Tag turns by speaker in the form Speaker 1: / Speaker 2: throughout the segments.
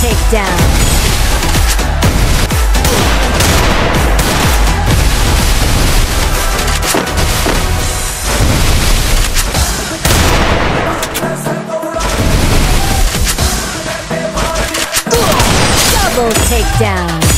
Speaker 1: takedown. Double takedown.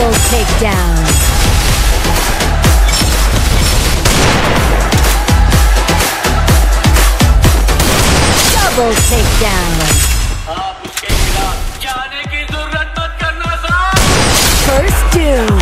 Speaker 1: Double takedown. Double takedown. First doom.